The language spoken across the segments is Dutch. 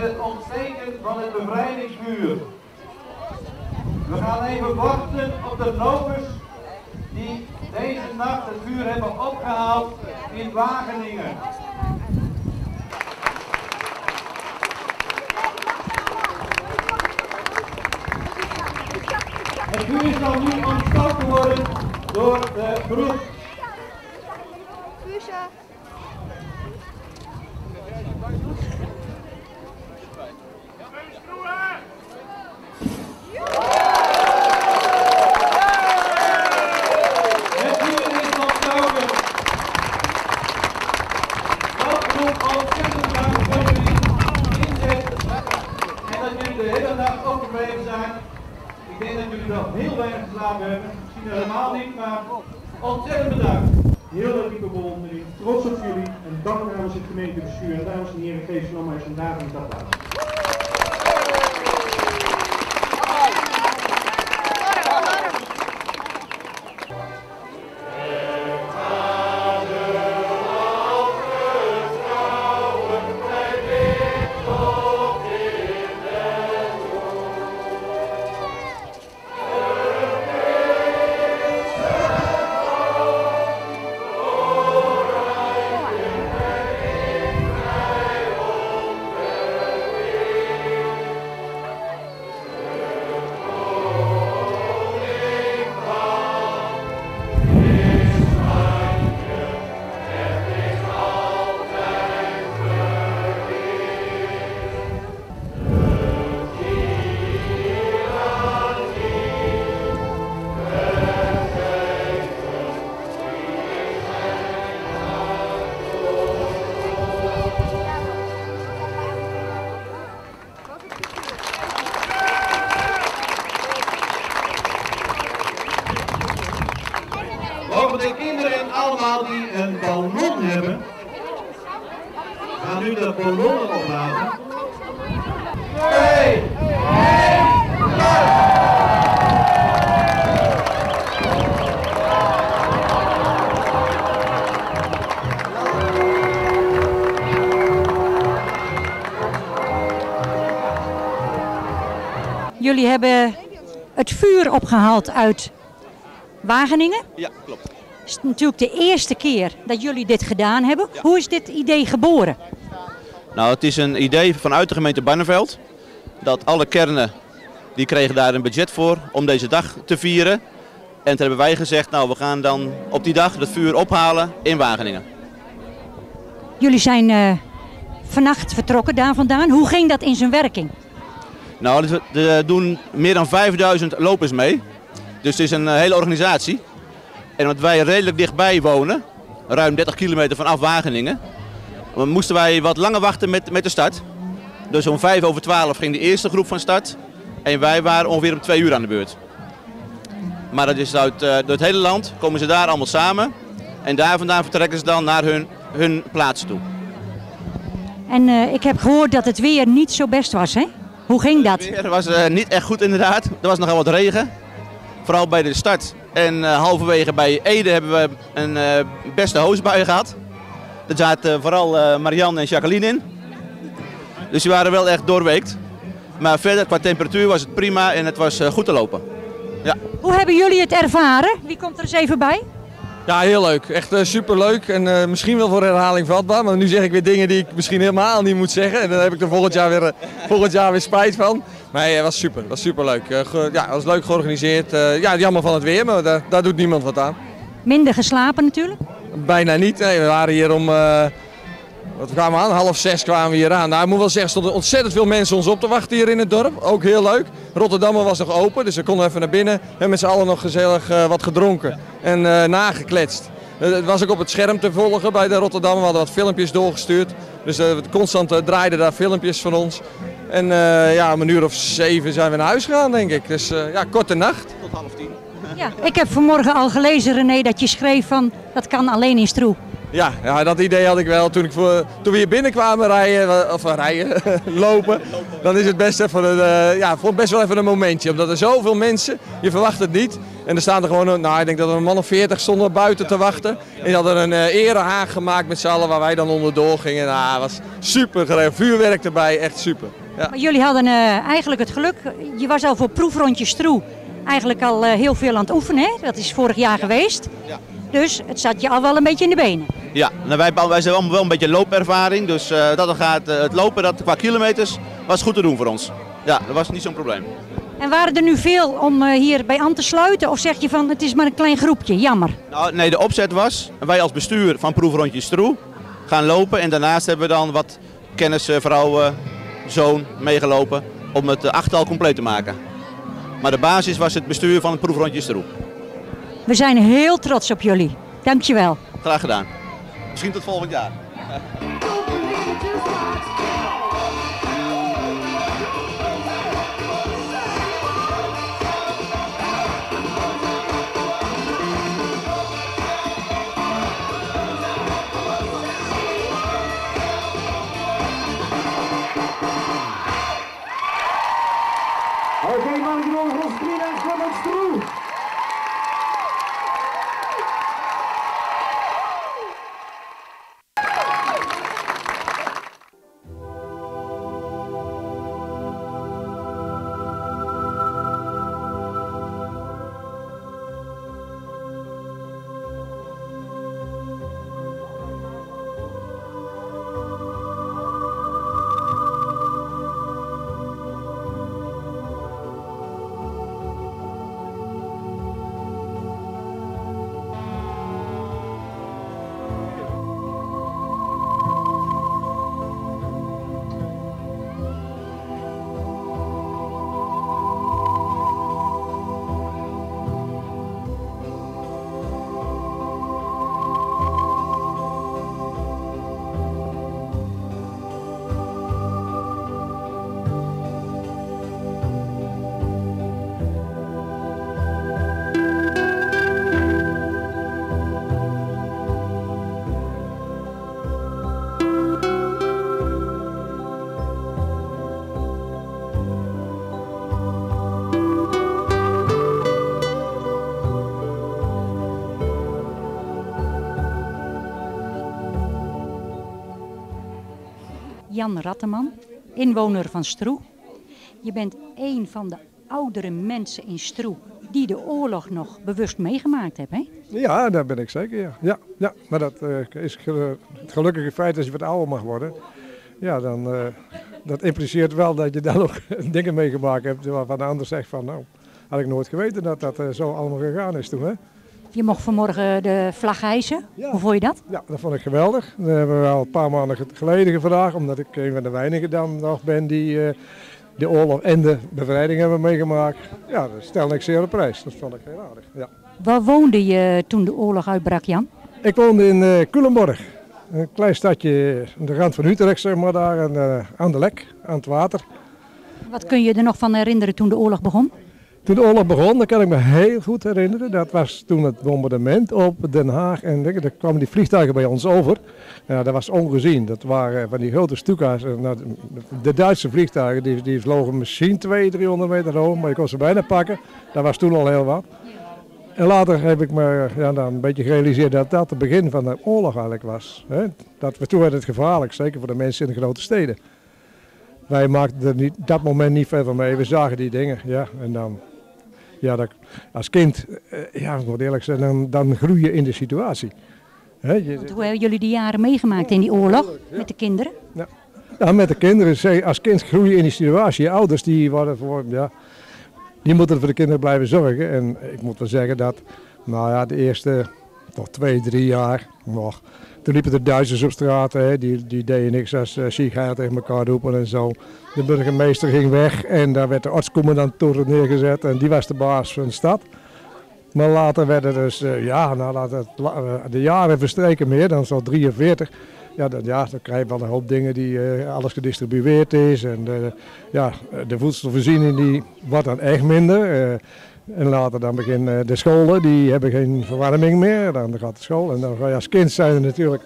teken van het bevrijdingsvuur. We gaan even wachten op de lopers die deze nacht het vuur hebben opgehaald in Wageningen. Het vuur zal nu ontstoken worden door de groep. Het vuur is ontstoken. Dat groep ontzettend dank voor jullie inzet en dat jullie de hele dag opgebleven zijn. Ik denk dat jullie nog heel weinig geslapen helemaal niet, maar ontzettend bedankt. Heel erg bewondering, trots op jullie en dank namens het gemeentebestuur en dames en heren, geef ze nog maar eens een applaus. Allemaal die een ballon hebben, gaan nu de ballonnen ophalen. Twee, één, start! Jullie hebben het vuur opgehaald uit Wageningen. Ja, klopt. Het is natuurlijk de eerste keer dat jullie dit gedaan hebben. Hoe is dit idee geboren? Nou, het is een idee vanuit de gemeente Barneveld. Dat alle kernen, die kregen daar een budget voor om deze dag te vieren. En toen hebben wij gezegd, nou we gaan dan op die dag het vuur ophalen in Wageningen. Jullie zijn eh, vannacht vertrokken daar vandaan. Hoe ging dat in zijn werking? Nou, we- er doen meer dan 5000 lopers mee. Dus het is een eh, hele organisatie. En omdat wij redelijk dichtbij wonen, ruim 30 kilometer vanaf Wageningen, moesten wij wat langer wachten met, met de start. Dus om 5 over 12 ging de eerste groep van start. En wij waren ongeveer om 2 uur aan de beurt. Maar dat is uit, eh, door het hele land, komen ze daar allemaal samen. En daar vandaan vertrekken ze dan naar hun, hun plaatsen toe. En eh, ik heb gehoord dat het weer niet zo best was, hè? Hoe ging dat? Het was eh, niet echt goed inderdaad. Er was nogal wat regen. Vooral bij de start. En eh, halverwege bij Ede hebben we een eh, beste hoosbui gehad. Er zaten vooral eh, Marianne en Jacqueline in. Dus die waren wel echt doorweekt. Maar verder qua temperatuur was het prima en het was goed te lopen. Ja. Hoe hebben jullie het ervaren? Wie komt er eens even bij? Ja, heel leuk. Echt super superleuk. En eh, misschien wel voor herhaling vatbaar. Maar nu zeg ik weer dingen die ik misschien helemaal niet moet zeggen. En dan heb ik er volgend jaar weer, eh, volgend jaar weer spijt van. Maar het was super. Het was superleuk. Eh, ge- ja, het was leuk georganiseerd. Eh, ja, jammer van het weer, maar daar, daar doet niemand wat aan. Minder geslapen natuurlijk. Bijna niet. Nee, we waren hier om... wat kwamen we aan? Half zes kwamen we hier aan. Nou, ik moet wel zeggen, er stonden ontzettend veel mensen ons op te wachten hier in het dorp. Ook heel leuk. Rotterdam was nog open, dus we konden even naar binnen. We hebben met z'n allen nog gezellig eh, wat gedronken en eh, nagekletst. Eh, Het was ook op het scherm te volgen bij de Rotterdam. We hadden wat filmpjes doorgestuurd. Dus eh, constant draaiden daar filmpjes van ons. En eh, ja, om een uur of zeven zijn we naar huis gegaan, denk ik. Dus eh, ja, korte nacht. Tot half tien. Ja, ik heb vanmorgen al gelezen, René, dat je schreef van dat kan alleen in Stroe. Ja, ja, dat idee had ik wel. Toen, ik voor, toen we hier binnenkwamen rijden, of eh, rijden, lopen, dan is het best, even een, eh, ja, voor best wel even een momentje. Omdat er zoveel mensen, je verwacht het niet. En er staan er gewoon, nou ik denk dat er een man of veertig stonden buiten te wachten. En die hadden een uh, erehaag gemaakt met z'n allen waar wij dan onderdoor gingen. Nou, het was super geregeld. Vuurwerk erbij, echt super. Maar jullie hadden eh, eigenlijk het geluk, je was al voor proefrondje Stroe eigenlijk al eh, heel veel aan het oefenen. Hè? Dat is vorig jaar geweest. Ja. Dus het zat je al wel een beetje in de benen. Ja, nou, wij, wij zijn allemaal wel een beetje loopervaring. Dus eh, dat gaat, eh, het lopen dat, qua kilometers was goed te doen voor ons. Ja, dat was niet zo'n probleem. En waren er nu veel om eh, hier bij aan te sluiten? Of zeg je van het is maar een klein groepje, jammer. Nou, nee, de opzet was, wij als bestuur van proefrondje Stroe gaan lopen. En daarnaast hebben we dan wat kennisvrouw, eh, zoon meegelopen om het achttal compleet te maken. Maar de basis was het bestuur van het proefrondje Stroe. We zijn heel trots op jullie. Dankjewel. Graag gedaan. Misschien tot volgend jaar. Jan Ratteman, inwoner van Stroe. Je bent een van de oudere mensen in Stroe die de oorlog nog bewust meegemaakt hebben. Hè? Ja, dat ben ik zeker, ja. Ja, maar dat eh, is het gelukkige feit als je wat ouder mag worden. Ja, dan uh, dat impliceert wel dat je dan ook dingen meegemaakt hebt waarvan de ander zegt van nou, had ik nooit geweten dat dat uh, zo allemaal gegaan is toen. Hè? Je mocht vanmorgen de vlag hijsen. Ja. Hoe vond je dat? Ja, dat vond ik geweldig. Dat hebben we al een paar maanden geleden gevraagd, omdat ik een van de weinigen dan nog ben die uh, de oorlog en de bevrijding hebben meegemaakt. Ja, dat stelde ik zeer op prijs. Dat vond ik heel aardig. Ja. Waar woonde je toen de oorlog uitbrak, Jan? Ik woonde in uh, Culemborg. Een klein stadje aan de rand van Utrecht, zeg maar, daar aan de, aan de Lek, aan het water. Wat kun je er nog van herinneren toen de oorlog begon? Toen de oorlog begon, dat kan ik me heel goed herinneren. Dat was toen het bombardement op Den Haag. En er kwamen die vliegtuigen bij ons over. Ja, dat was ongezien. Dat waren van die grote stuka's. Nou, de Duitse vliegtuigen die, die vlogen misschien 200, 300 meter hoog. Maar je kon ze bijna pakken. Dat was toen al heel wat. En later heb ik me ja, dan een beetje gerealiseerd dat dat het begin van de oorlog eigenlijk was. Dat, toen werd het gevaarlijk, zeker voor de mensen in de grote steden. Wij maakten er niet, dat moment niet verder mee. We zagen die dingen. Ja, en dan, ja, dat, als kind, ja, ik moet eerlijk zijn, dan, dan groei je in de situatie. Je, Want hoe hebben jullie die jaren meegemaakt in die oorlog ja. met de kinderen? Ja. ja, met de kinderen. Als kind groei je in die situatie. Je ouders die worden voor, ja, die moeten voor de kinderen blijven zorgen. En ik moet wel zeggen dat, nou ja, de eerste toch twee, drie jaar nog. Toen liepen de Duitsers op straat, hè, die, die deden niks als uh, sigaar tegen elkaar roepen en zo. De burgemeester ging weg en daar werd de artscommandant neergezet en die was de baas van de stad. Maar later werden dus, uh, ja, nou, later, de jaren verstreken meer dan zo'n 43. Ja dan, ja, dan krijg je wel een hoop dingen die alles gedistribueerd is. En ja, de voedselvoorziening die wordt dan echt minder. En later dan beginnen de scholen, die hebben geen verwarming meer. Dan gaat de school en dan ga je als kind zijn er natuurlijk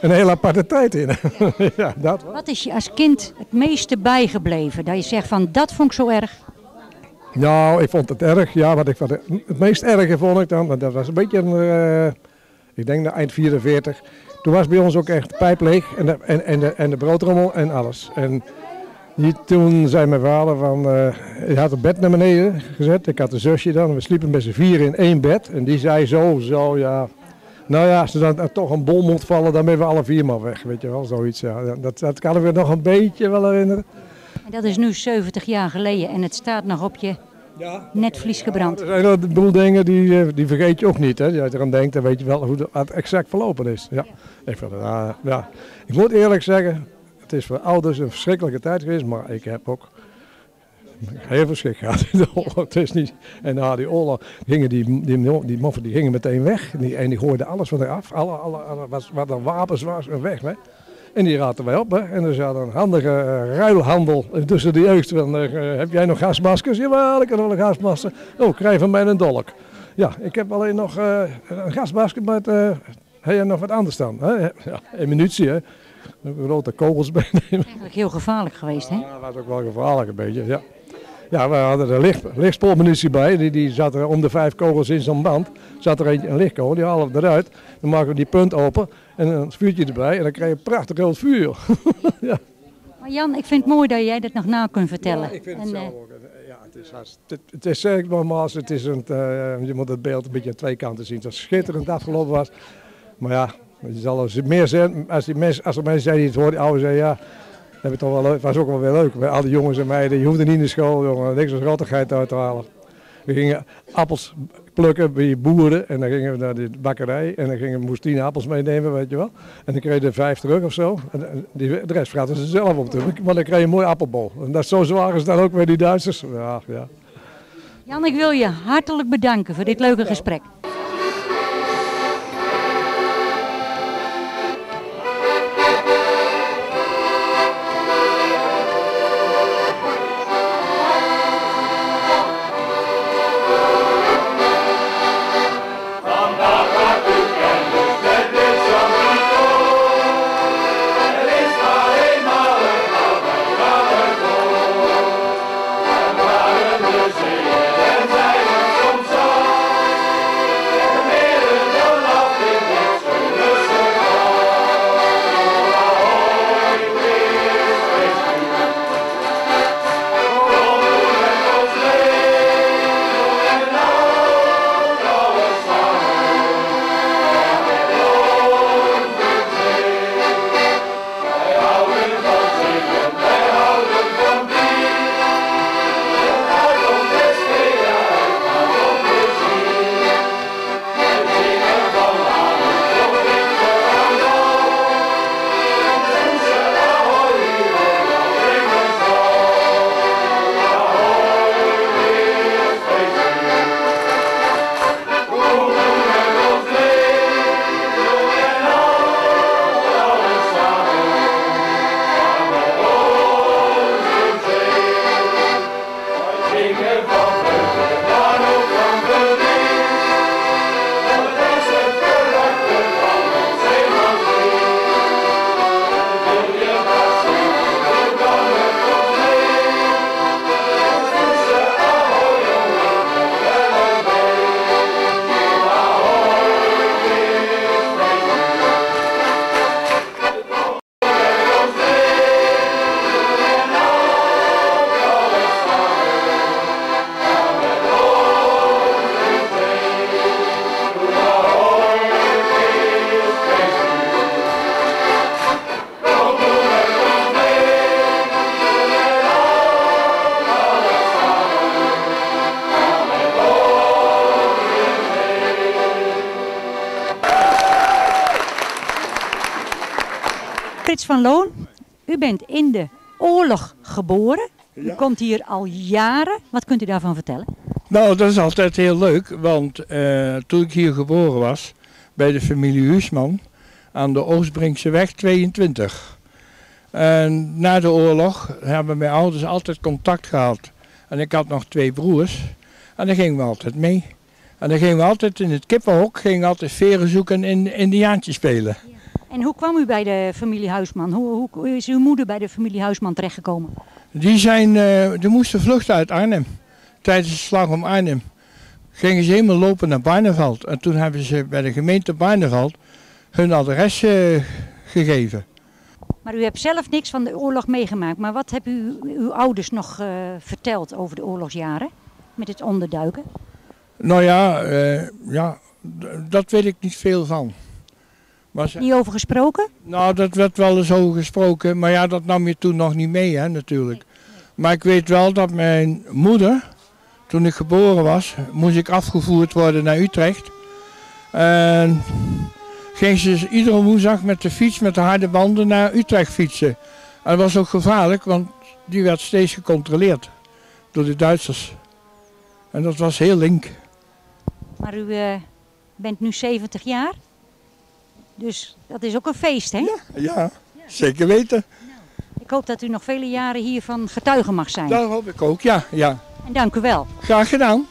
een hele aparte tijd in. ja, dat Wat is je als kind het meeste bijgebleven? Dat je zegt van dat vond ik zo erg. Nou, ik vond het erg. Ja, wat ik wat het meest erge vond ik dan, dat was een beetje, een, uh, ik denk de eind 44. Toen was bij ons ook echt pijp leeg en de, en, en de, en de broodrommel en alles. En Die, toen zei mijn vader van, eh hij had een bed naar beneden gezet. Ik had een zusje dan. We sliepen met z'n vier in één bed. En die zei zo, zo, ja. Nou ja, als er dan er toch een bol moet vallen, dan ben we alle vier maar weg. Weet je wel, zoiets. Ja. Dat, dat kan ik me nog een beetje wel herinneren. En dat is nu 70 jaar geleden en het staat nog op je netvlies gebrand. Er zijn een boel dingen die, eh, die vergeet je ook niet. Hè. Als je eraan denkt, dan weet je wel hoe het exact verlopen is. Ja. Ik, vind ja. ik moet eerlijk zeggen, het is voor ouders een verschrikkelijke tijd geweest, maar ik heb ook heel veel schrik gehad in de oorlog. Het is niet, en na die oorlog gingen die, die, die moffen die gingen meteen weg. En die gooiden alles van eraf. Alle, alle, alle, wat, er wapens was, weg. Hè. En die raten wij op. Hè. En er zat een handige eh, ruilhandel tussen de jeugd. Van, eh, heb jij nog gasmaskers? Jawel, ik heb nog een gasmasker. Oh, krijg van mij een dolk. Ja, ik heb alleen nog eh, een gasmasker eh heb je nog wat anders dan? Hè? Ja, een munitie, hè. Grote kogels meenemen. Eigenlijk heel gevaarlijk geweest, hè? Ja, dat was ook wel gevaarlijk een beetje, ja. Ja, we hadden er licht, lichtspoormunitie bij. Die, die zat er om de vijf kogels in zo'n band. Zat er eentje, een lichtkogel, die halen we eruit. Dan maken we die punt open en een vuurtje erbij. En dan krijg je een prachtig groot vuur. ja. Maar Jan, ik vind het mooi dat jij dat nog na kunt vertellen. Ja, ik vind het En, zelf eh, ook. Ja, het is, hartst- het, het is zeg nogmaals, het is een, eh, je moet het beeld een beetje aan twee kanten zien. Het was schitterend afgelopen was. Maar ja, je zal er meer zijn, als, die mensen, als er mensen zijn die het horen, die zeggen, ja, dat heb toch wel leuk. was ook wel weer leuk. Bij al die jongens en meiden, je hoefde niet naar school, jongen, niks als rottigheid uit te halen. We gingen appels plukken bij boeren en dan gingen we naar de bakkerij en dan gingen we moest tien appels meenemen, weet je wel. En dan kreeg je er vijf terug of zo. En die, de rest vraten ze zelf op te Maar dan kreeg je een mooi appelbol. En dat zo zwaar is dan ook bij die Duitsers. Ja, ja. Jan, ik wil je hartelijk bedanken voor dit leuke gesprek. Van Loon, u bent in de oorlog geboren. U komt hier al jaren. Wat kunt u daarvan vertellen? Nou, dat is altijd heel leuk, want eh, toen ik hier geboren was, bij de familie Huisman, aan de Oostbrinkse weg 22. En na de oorlog hebben mijn ouders altijd contact gehad. En ik had nog twee broers, en dan gingen we altijd mee. En dan gingen we altijd in het kippenhok, gingen altijd veren zoeken en indiaantjes spelen. En hoe kwam u bij de familie Huisman? Hoe, hoe, is uw moeder bij de familie Huisman terechtgekomen? Die, zijn, eh, die moesten vluchten uit Arnhem. Tijdens de slag om Arnhem gingen ze helemaal lopen naar Barneveld. En toen hebben ze bij de gemeente Barneveld hun adres eh, gegeven. Maar u hebt zelf niks van de oorlog meegemaakt. Maar wat hebben u, uw ouders nog eh, verteld over de oorlogsjaren? Met het onderduiken? Nou ja, ja dat weet ik niet veel van. Maar ze- Niet over gesproken? nou, dat werd wel eens over gesproken, maar ja, dat nam je toen nog niet mee, hè, natuurlijk. Maar ik weet wel dat mijn moeder, toen ik geboren was, moest ik afgevoerd worden naar Utrecht. En ging ze iedere woensdag met de fiets, met de harde banden, naar Utrecht fietsen. En dat was ook gevaarlijk, want die werd steeds gecontroleerd door de Duitsers. En dat was heel link. Maar u eh, bent nu 70 jaar. Dus dat is ook een feest, hè? Ja, zeker weten. Ik hoop dat u nog vele jaren hiervan getuige mag zijn. Dat hoop ik ook, ja, ja. En dank u wel. Graag gedaan.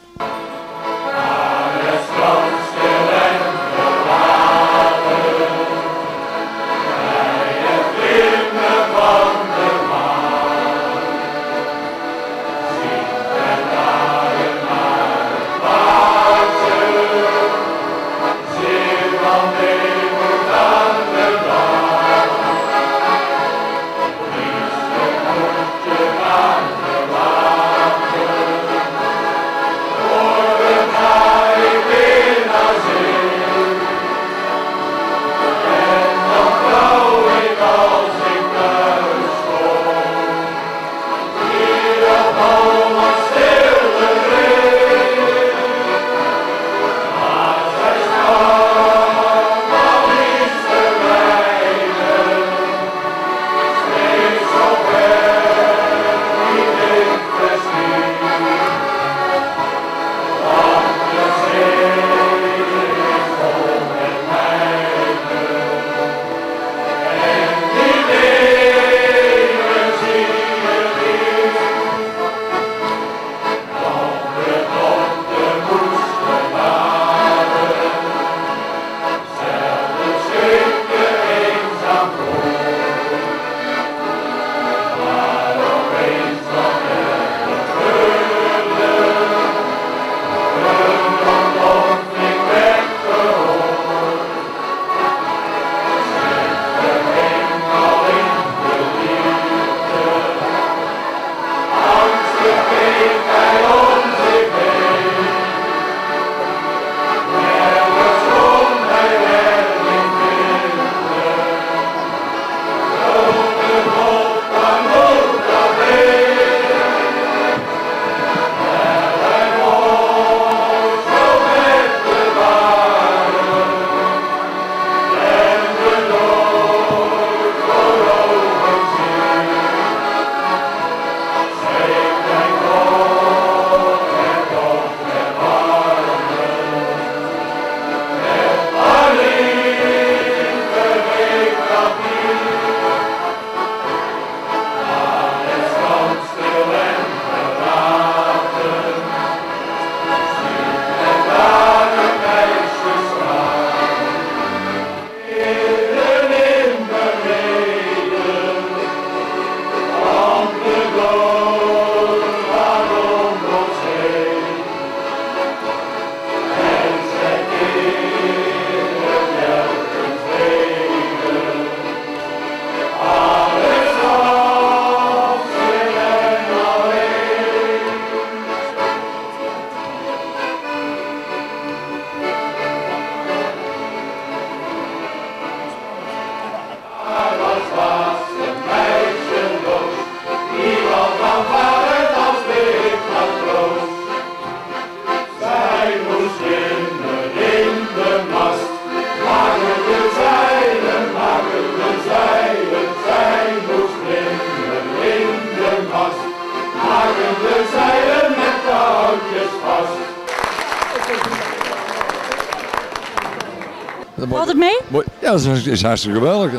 Dat is, is hartstikke geweldig.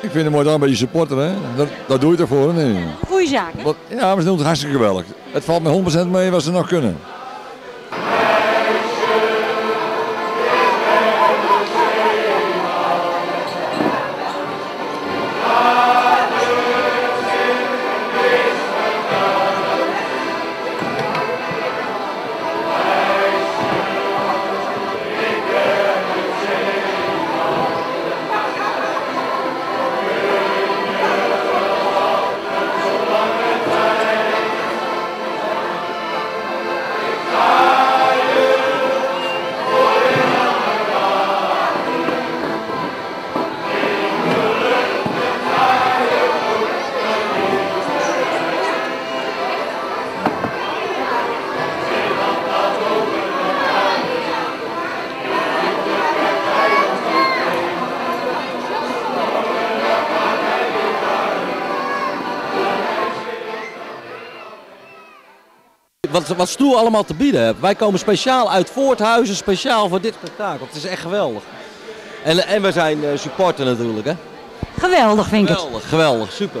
Ik vind het mooi dan bij je supporter, hè. Dat, dat doe je toch voor, nee. Goeie zaak, hè? Wat, ja, we doen het hartstikke geweldig. Het valt me 100% mee wat ze nog kunnen. Wat, wat Stoel allemaal te bieden heeft. Wij komen speciaal uit Voorthuizen, speciaal voor dit spektakel. Het is echt geweldig. En, en we zijn eh, supporter natuurlijk, hè? Geweldig vind ik het. Geweldig, geweldig, super.